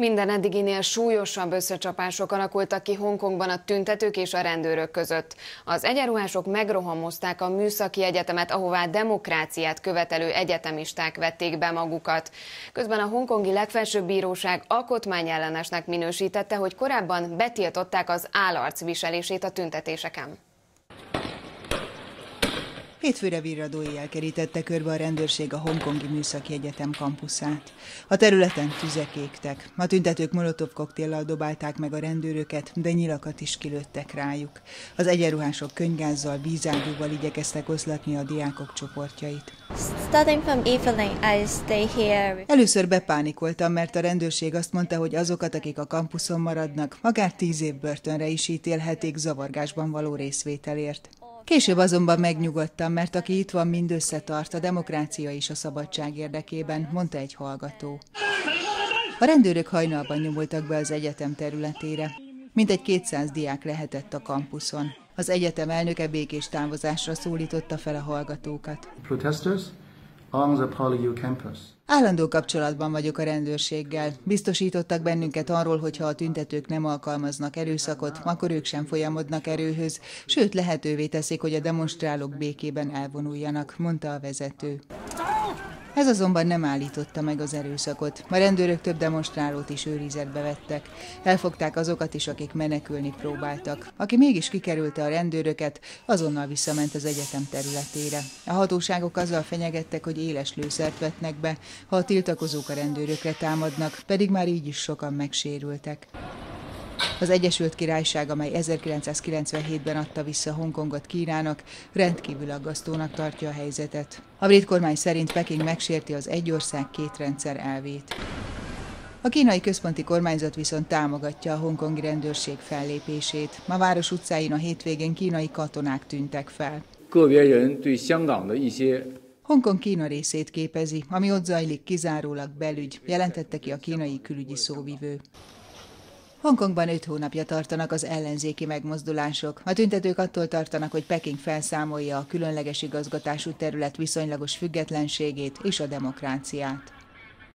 Minden eddiginél súlyosabb összecsapások alakultak ki Hongkongban a tüntetők és a rendőrök között. Az egyenruhások megrohamozták a műszaki egyetemet, ahová demokráciát követelő egyetemisták vették be magukat. Közben a hongkongi legfelsőbb bíróság alkotmányellenesnek minősítette, hogy korábban betiltották az állarc viselését a tüntetéseken. Hétfőre virradó éjjel kerítette körbe a rendőrség a Hongkongi Műszaki Egyetem kampuszát. A területen tüzek égtek. A tüntetők molotov koktéllal dobálták meg a rendőröket, de nyilakat is kilőttek rájuk. Az egyenruhások könygázzal, vízáldóval igyekeztek oszlatni a diákok csoportjait. Starting from evening, I stay here. Először bepánikoltam, mert a rendőrség azt mondta, hogy azokat, akik a kampuszon maradnak, akár tíz év börtönre is ítélhetik zavargásban való részvételért. Később azonban megnyugodtam, mert aki itt van, mind összetart, a demokrácia és a szabadság érdekében, mondta egy hallgató. A rendőrök hajnalban nyomultak be az egyetem területére. Mintegy 200 diák lehetett a kampuszon. Az egyetem elnöke békés távozásra szólította fel a hallgatókat. Protesters on the PolyU campus. Állandó kapcsolatban vagyok a rendőrséggel. Biztosítottak bennünket arról, hogy ha a tüntetők nem alkalmaznak erőszakot, akkor ők sem folyamodnak erőhöz, sőt lehetővé teszik, hogy a demonstrálók békében elvonuljanak, mondta a vezető. Ez azonban nem állította meg az erőszakot. A rendőrök több demonstrálót is őrizetbe vettek. Elfogták azokat is, akik menekülni próbáltak. Aki mégis kikerülte a rendőröket, azonnal visszament az egyetem területére. A hatóságok azzal fenyegettek, hogy éles lőszert vetnek be, ha a tiltakozók a rendőrökre támadnak, pedig már így is sokan megsérültek. Az Egyesült Királyság, amely 1997-ben adta vissza Hongkongot Kínának, rendkívül aggasztónak tartja a helyzetet. A brit kormány szerint Peking megsérti az egy ország két rendszer elvét. A kínai központi kormányzat viszont támogatja a hongkongi rendőrség fellépését. Ma város utcáin a hétvégén kínai katonák tűntek fel. Hongkong Kína részét képezi, ami ott zajlik kizárólag belügy, jelentette ki a kínai külügyi szóvivő. Hongkongban öt hónapja tartanak az ellenzéki megmozdulások. A tüntetők attól tartanak, hogy Peking felszámolja a különleges igazgatású terület viszonylagos függetlenségét és a demokráciát.